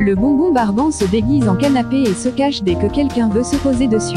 Le bonbon barbant se déguise en canapé et se cache dès que quelqu'un veut se poser dessus.